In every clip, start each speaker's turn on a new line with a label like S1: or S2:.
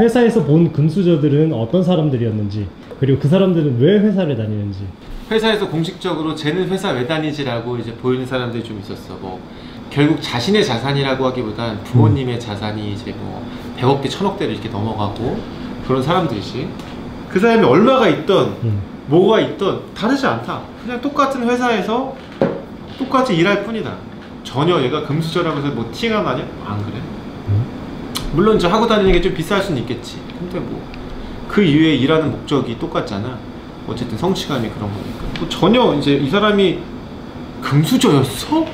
S1: 회사에서 본 금수저들은 어떤 사람들이었는지 그리고 그 사람들은 왜 회사를 다니는지
S2: 회사에서 공식적으로 쟤는 회사 왜 다니지라고 이제 보이는 사람들이 좀 있었어. 뭐 결국 자신의 자산이라고 하기보단 부모님의 자산이 이제 뭐 100억 개, 1000억대를 이렇게 넘어가고 그런 사람들이지. 그 사람이 얼마가 있던
S1: 음.
S2: 뭐가 있던 다르지 않다. 그냥 똑같은 회사에서 똑같이 일할 뿐이다. 전혀 얘가 금수저라고 해서 뭐 티가 나냐? 안 그래. 물론 저 하고 다니는 게 좀 비쌀 수는 있겠지. 근데 뭐 그 이후에 일하는 목적이 똑같잖아. 어쨌든 성취감이 그런 거니까. 뭐 전혀 이제 이 사람이 금수저였어?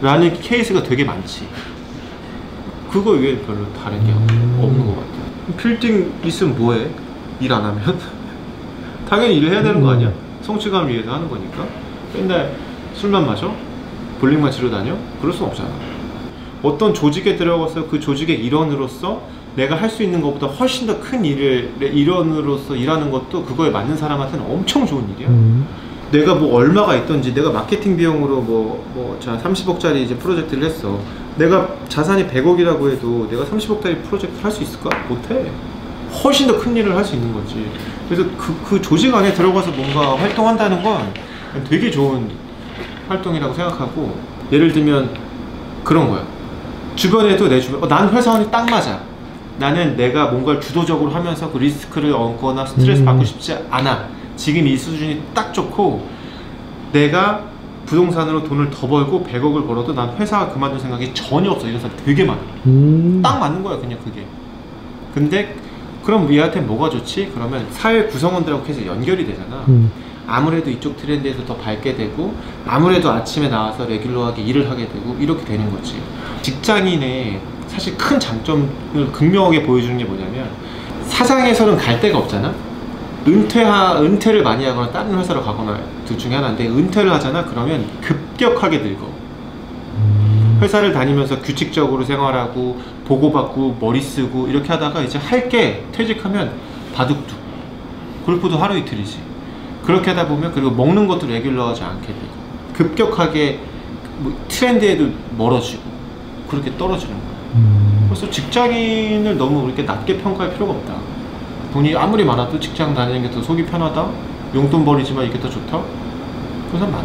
S2: 라는 케이스가 되게 많지. 그거 외에 별로 다른 게 없는 것 같아. 필딩 있으면 뭐해? 일 안 하면? 당연히 일을 해야 되는 거 아니야? 성취감을 위해서 하는 거니까. 맨날 술만 마셔? 볼링만 치러 다녀? 그럴 순 없잖아. 어떤 조직에 들어가서 그 조직의 일원으로서 내가 할 수 있는 것보다 훨씬 더 큰 일을 내 일원으로서 일하는 것도 그거에 맞는 사람한테는 엄청 좋은 일이야.
S1: 음.
S2: 내가 뭐 얼마가 있던지 내가 마케팅 비용으로 뭐뭐자 30억짜리 이제 프로젝트를 했어. 내가 자산이 100억이라고 해도 내가 30억짜리 프로젝트 할 수 있을까? 못해. 훨씬 더 큰 일을 할 수 있는 거지. 그래서 그, 그 조직 안에 들어가서 뭔가 활동한다는 건 되게 좋은 활동이라고 생각하고 예를 들면 그런 거야. 주변에도 내 주변, 어, 나는 회사원이 딱 맞아. 나는 내가 뭔가를 주도적으로 하면서 그 리스크를 얹거나 스트레스
S1: 음.
S2: 받고 싶지 않아. 지금 이 수준이 딱 좋고 내가 부동산으로 돈을 더 벌고 100억을 벌어도 난 회사 그만둘 생각이 전혀 없어. 이런 사람 되게 많아.
S1: 음.
S2: 딱 맞는 거야 그냥 그게 근데 그럼 얘한테 뭐가 좋지? 그러면 사회 구성원들하고 계속 연결이 되잖아.
S1: 음.
S2: 아무래도 이쪽 트렌드에서 더 밟게 되고 아무래도 아침에 나와서 레귤러하게 일을 하게 되고 이렇게 되는 거지. 직장인의 사실 큰 장점을 극명하게 보여주는 게 뭐냐면 사장에서는 갈 데가 없잖아? 은퇴하, 은퇴를 많이 하거나 다른 회사로 가거나 둘 중에 하나인데 은퇴를 하잖아? 그러면 급격하게 늙어 회사를 다니면서 규칙적으로 생활하고 보고받고 머리 쓰고 이렇게 하다가 이제 할 게 퇴직하면 바둑둑 골프도 하루 이틀이지. 그렇게 하다 보면 그리고 먹는 것도 레귤러하지 않게 되고 급격하게 뭐 트렌드에도 멀어지고 그렇게 떨어지는 거야.
S1: 음.
S2: 그래서 직장인을 너무 그렇게 낮게 평가할 필요가 없다. 돈이 아무리 많아도 직장 다니는 게 더 속이 편하다? 용돈 버리지만 이게 더 좋다? 그런 사람 많아